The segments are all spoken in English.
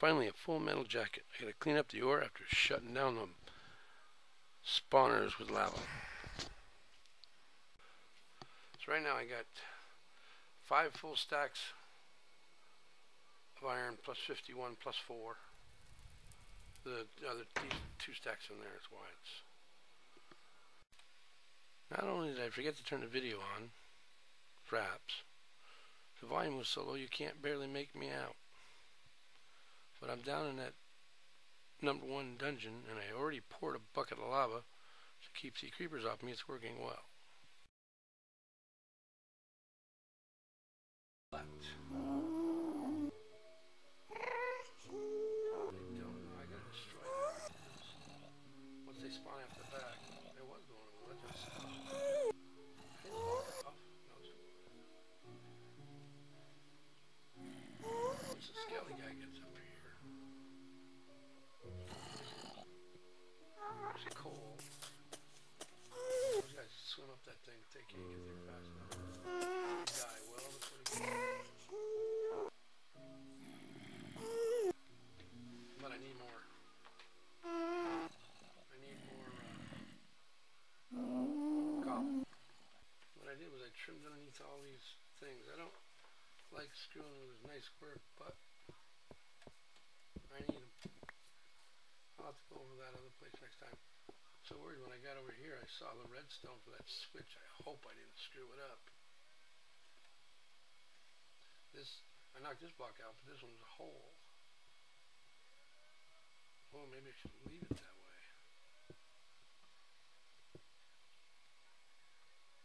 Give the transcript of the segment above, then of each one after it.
Finally, a full metal jacket. I gotta clean up the ore after shutting down the spawners with lava. So right now I got five full stacks of iron plus 51 plus 4. The other two stacks in there is why it's... Not only did I forget to turn the video on, perhaps, the volume was so low you can't barely make me out. I'm down in that number one dungeon and I already poured a bucket of lava to keep the creepers off me. It's working well. Nice work, but I need him. I'll have to go over that other place next time. So worried when I got over here, I saw the redstone for that switch. I hope I didn't screw it up. This, I knocked this block out, but this one's a hole. Well, maybe I should leave it that way.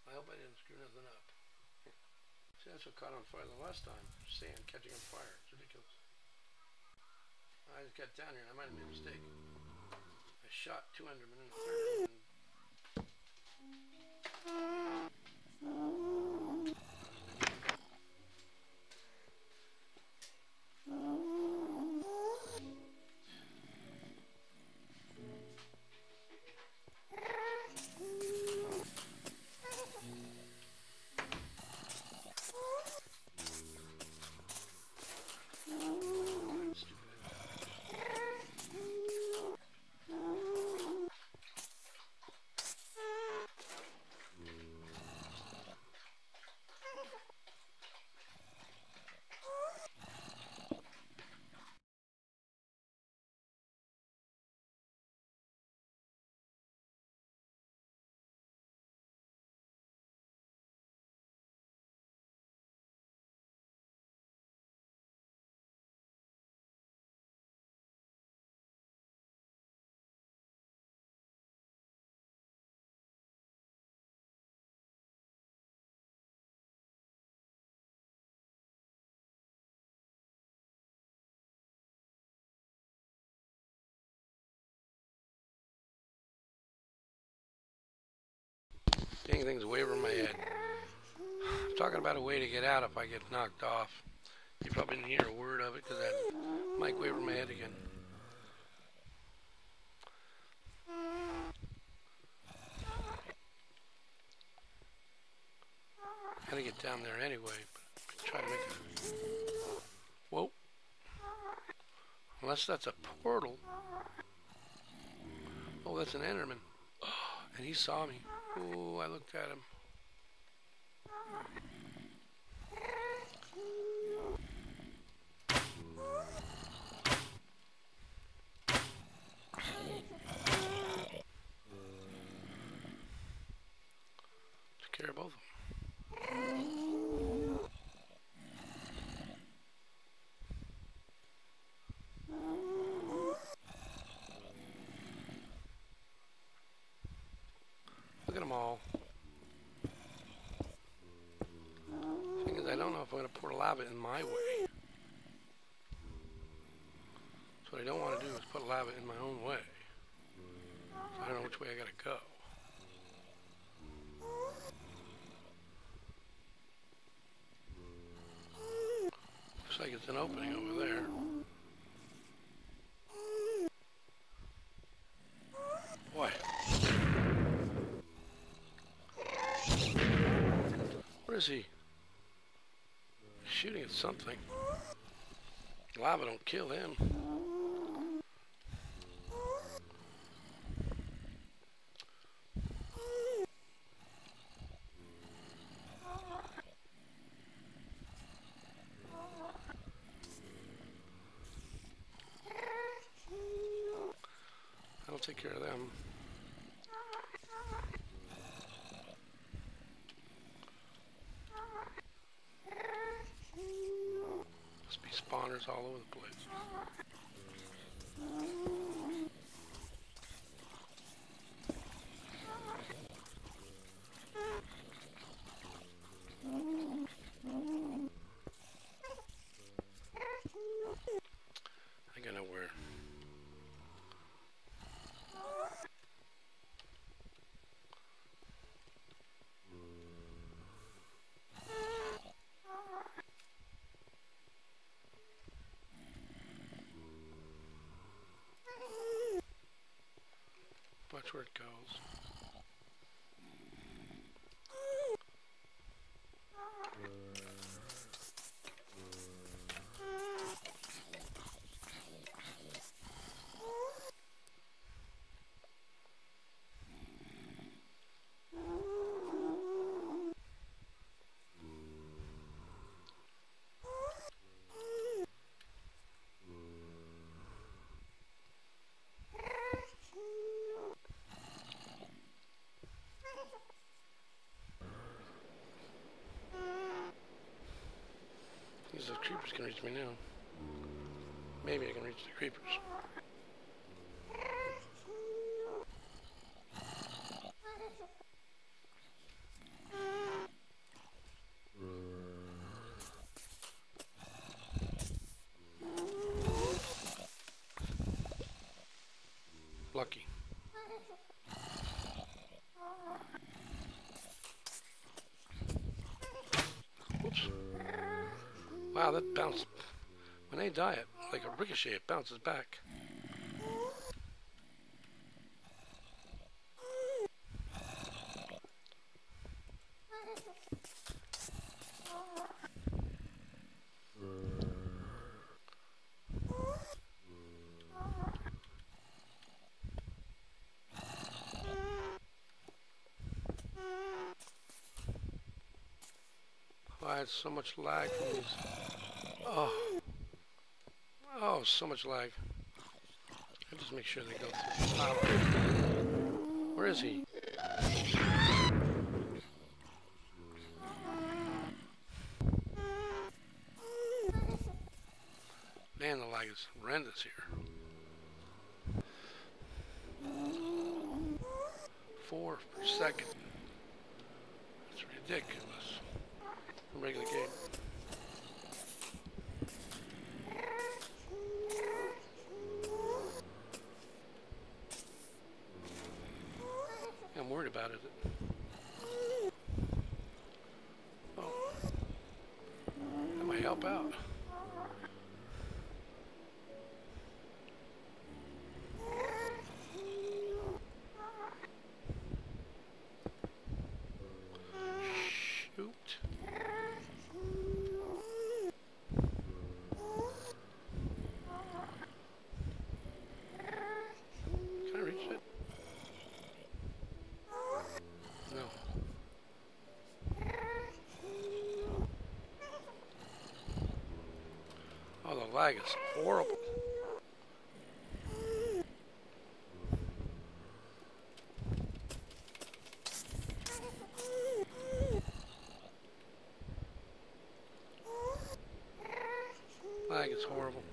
I hope I didn't screw nothing up. See, that's what caught on fire the last time. Sand catching on fire. It's ridiculous. I just got down here and I might have made a mistake. I shot 200 minutes Dang things way over my head. I'm talking about a way to get out if I get knocked off. You probably didn't hear a word of it because that mic way over my head again. Gotta get down there anyway, try to make it. Whoa. Unless that's a portal. Oh, that's an Enderman. Oh, and he saw me. Oh, I looked at him. Took care of both of them. Look at them all. Thing is, I don't know if I'm going to pour lava in my way. So what I don't want to do is put lava in my own way. So I don't know which way I got to go. Looks like it's an opening over there. Where is he? Shooting at something. Lava don't kill him. I'll take care of them. Must be spawners all over the place. I got nowhere. Watch where it goes. Creepers can reach me now. Maybe I can reach the creepers. Wow, that bounced. When they die, it like a ricochet, it bounces back. So much lag from these. Oh. Oh, so much lag. I just make sure they go through. Where is he? Man, the lag is horrendous here. Four per second. It's ridiculous. Regular game. I'm worried about it. Oh. That might help out. Shoot. Can I reach it? No. Oh, the lag is horrible. Lag is horrible.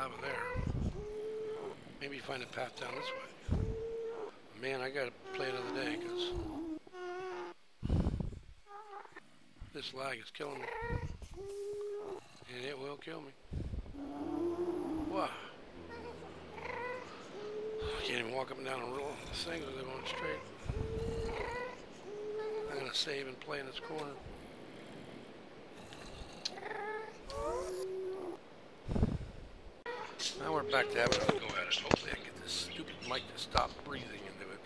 Lava there. Maybe find a path down this way. Man, I gotta play another day, because this lag is killing me. And it will kill me. Wow. I can't even walk up and down a roll things without going straight. I'm gonna save and play in this corner. Now back to having a go at it. Hopefully I can get this stupid mic to stop breathing into it.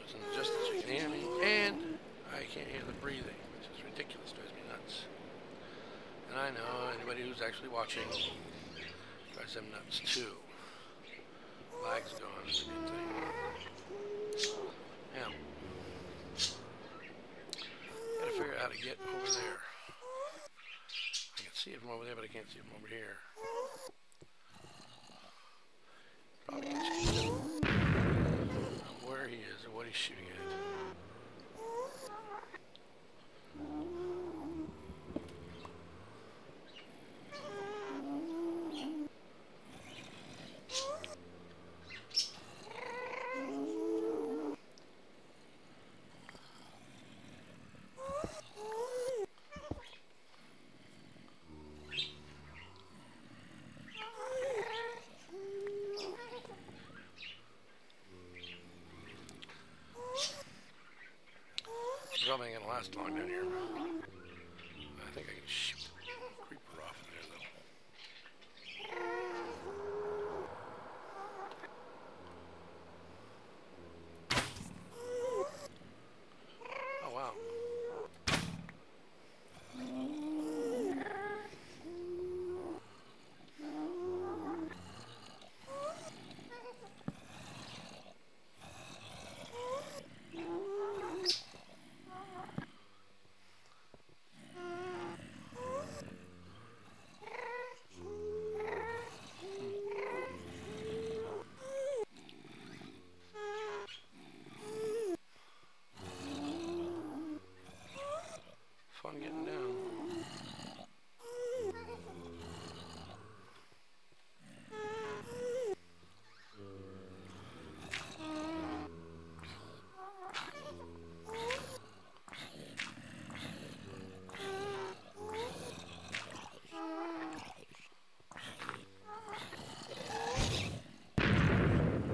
It's just as you can hear me, and I can't hear the breathing, which is ridiculous, drives me nuts. And I know anybody who's actually watching drives them nuts too. Lag's gone, it's a good thing. Yeah. Gotta figure out how to get over there. I can see it from over there, but I can't see it from over here. Probably where he is or what he's shooting at. Ain't gonna last long down here. I think I can shoot a creeper off in there though. Oh wow. Fun getting down.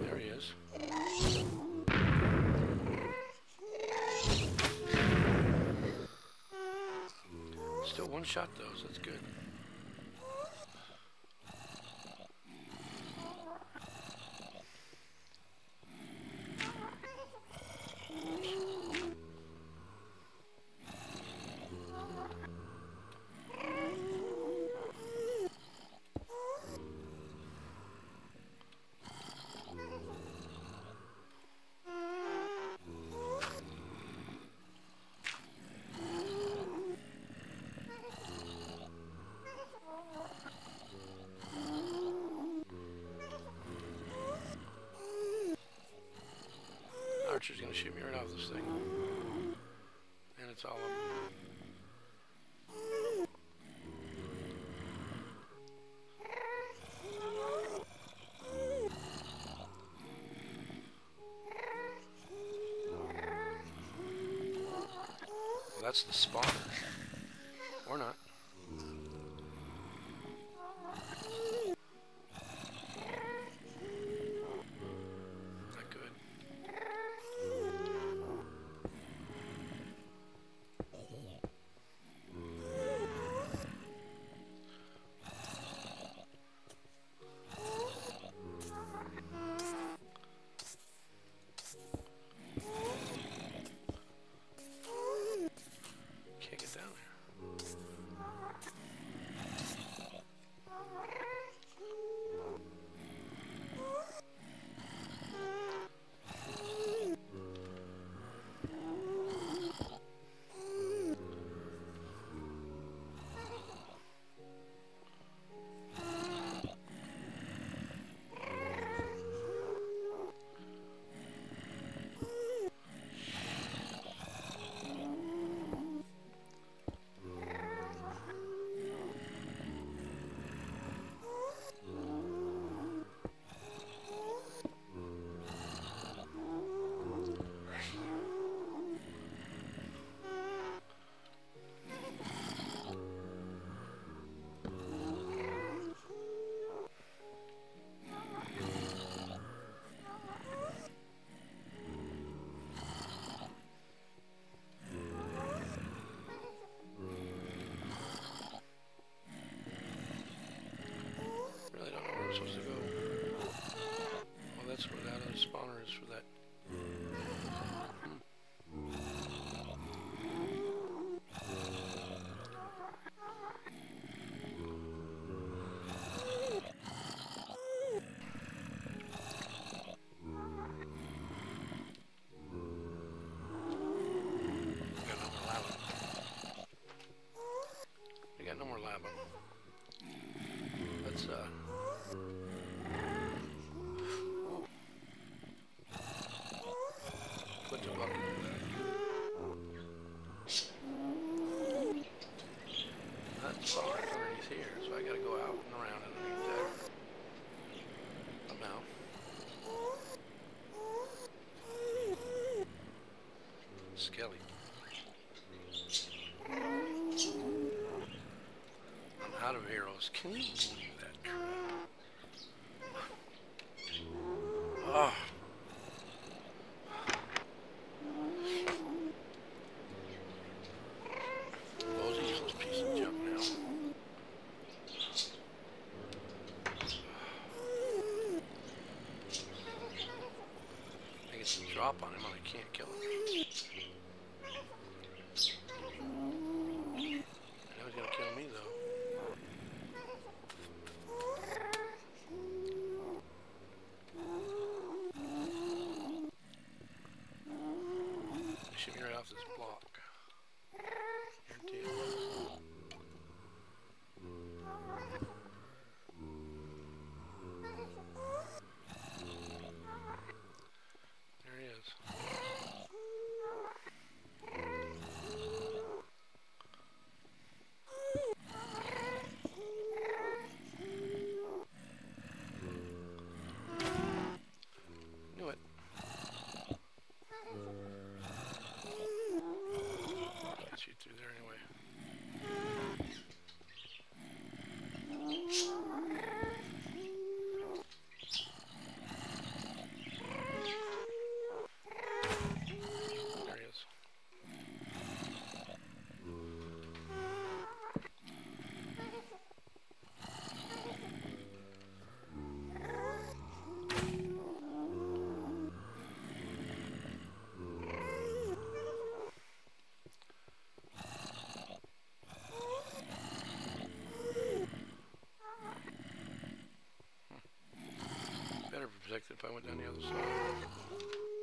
There he is. Still one shot though, so that's good. Archer's gonna shoot me right off this thing. And it's all up. Well, that's the spawner. Miss Kelly. I'm out of arrows. Can you you through there anyway. protected if I went down the other side.